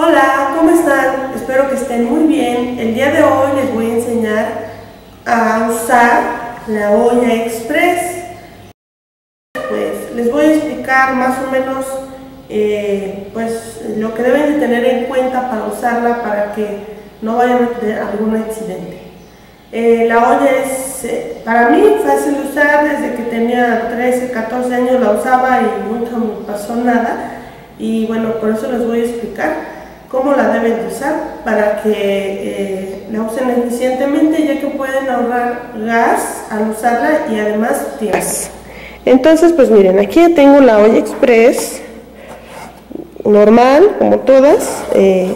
Hola, ¿cómo están? Espero que estén muy bien. El día de hoy les voy a enseñar a usar la olla express. Pues les voy a explicar más o menos eh, pues lo que deben de tener en cuenta para usarla para que no vayan a tener algún accidente. Eh, la olla es eh, para mí fácil de usar, desde que tenía 13, 14 años la usaba y nunca me pasó nada y bueno, por eso les voy a explicar cómo la deben usar para que eh, la usen eficientemente ya que pueden ahorrar gas al usarla y además tiempo. Entonces pues miren, aquí tengo la olla express normal como todas. Eh,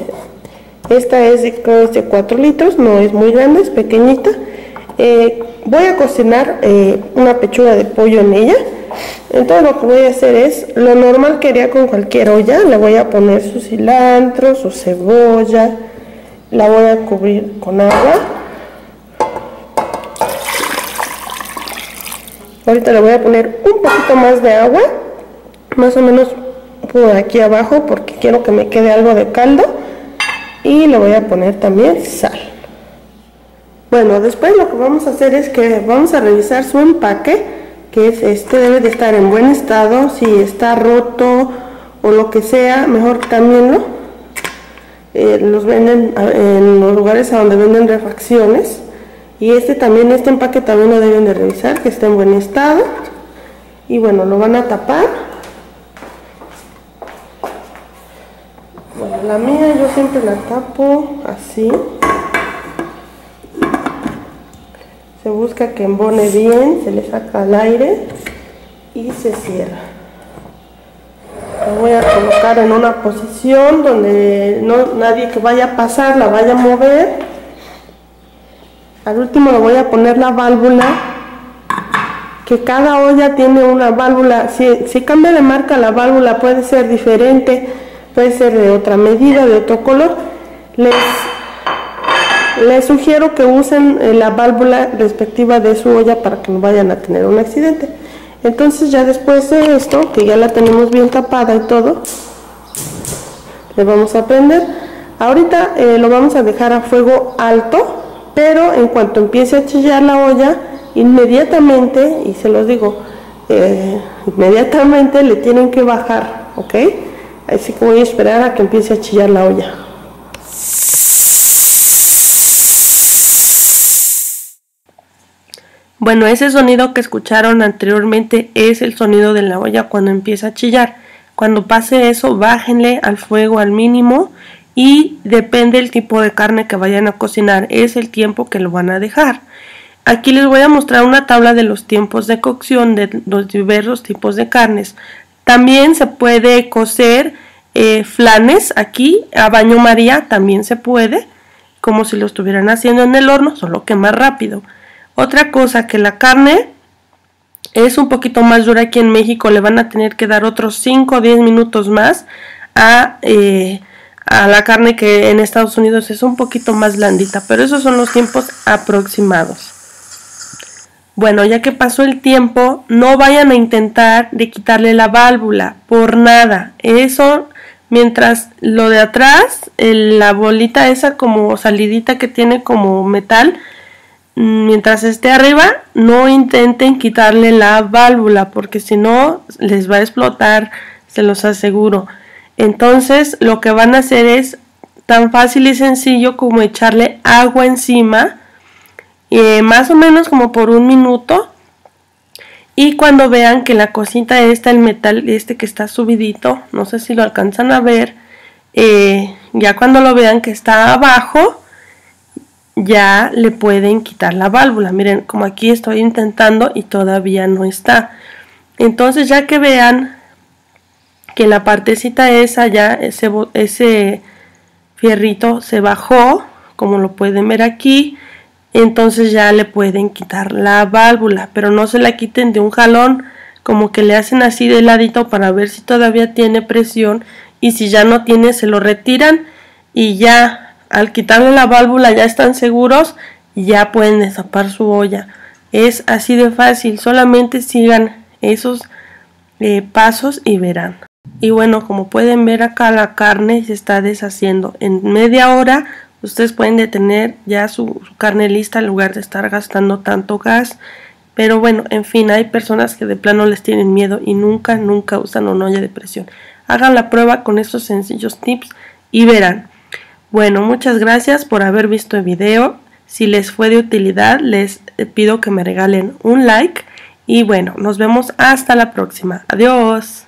esta es de, 4 litros, no es muy grande, es pequeñita. Eh, voy a cocinar una pechuga de pollo en ella. Entonces lo que voy a hacer es, lo normal que haría con cualquier olla, le voy a poner su cilantro, su cebolla, la voy a cubrir con agua. Ahorita le voy a poner un poquito más de agua, más o menos por aquí abajo porque quiero que me quede algo de caldo. Y le voy a poner también sal. Bueno, después lo que vamos a hacer es que vamos a revisar su empaque que es este debe de estar en buen estado si está roto o lo que sea mejor cámbienlo. Eh, los venden en los lugares a donde venden refacciones. Y este también este empaque también lo deben de revisar que esté en buen estado. Y bueno lo van a tapar. Bueno la mía yo siempre la tapo así se busca que embone bien, se le saca el aire y se cierra. Voy a colocar en una posición donde no, nadie que vaya a pasar la vaya a mover. Al último le voy a poner la válvula, que cada olla tiene una válvula. Si, cambia de marca la válvula puede ser diferente, puede ser de otra medida, de otro color. Les sugiero que usen eh, la válvula respectiva de su olla para que no vayan a tener un accidente. Entonces ya después de esto, que ya la tenemos bien tapada y todo, le vamos a prender. Ahorita eh, lo vamos a dejar a fuego alto, pero en cuanto empiece a chillar la olla, inmediatamente, y se los digo, eh, inmediatamente le tienen que bajar, ¿ok? Así que voy a esperar a que empiece a chillar la olla. Bueno, ese sonido que escucharon anteriormente es el sonido de la olla cuando empieza a chillar. Cuando pase eso, bájenle al fuego al mínimo y depende del tipo de carne que vayan a cocinar, es el tiempo que lo van a dejar. Aquí les voy a mostrar una tabla de los tiempos de cocción de los diversos tipos de carnes. También se puede cocer eh, flanes aquí a baño maría, también se puede, como si lo estuvieran haciendo en el horno, solo que más rápido. Otra cosa que la carne es un poquito más dura aquí en México, le van a tener que dar otros 5 o 10 minutos más a, eh, a la carne que en Estados Unidos es un poquito más blandita, pero esos son los tiempos aproximados. Bueno, ya que pasó el tiempo, no vayan a intentar de quitarle la válvula, por nada. Eso, mientras lo de atrás, la bolita esa como salidita que tiene como metal, mientras esté arriba, no intenten quitarle la válvula porque si no les va a explotar, se los aseguro. Entonces lo que van a hacer es tan fácil y sencillo como echarle agua encima, eh, más o menos como por un minuto. Y cuando vean que la cosita esta, el metal este que está subidito, no sé si lo alcanzan a ver, eh, ya cuando lo vean que está abajo, ya le pueden quitar la válvula. Miren, como aquí estoy intentando y todavía no está. Entonces ya que vean que la partecita esa ya, ese, ese fierrito se bajó, como lo pueden ver aquí, entonces ya le pueden quitar la válvula, pero no se la quiten de un jalón, como que le hacen así de ladito para ver si todavía tiene presión y si ya no tiene se lo retiran y ya al quitarle la válvula ya están seguros y ya pueden destapar su olla. Es así de fácil, solamente sigan esos eh, pasos y verán. y bueno como pueden ver acá la carne se está deshaciendo en media hora ustedes pueden detener ya su, carne lista en lugar de estar gastando tanto gas pero bueno en fin hay personas que de plano les tienen miedo y nunca nunca usan una olla de presión hagan la prueba con estos sencillos tips y verán bueno muchas gracias por haber visto el video. Si les fue de utilidad les pido que me regalen un like. Y bueno nos vemos hasta la próxima. Adiós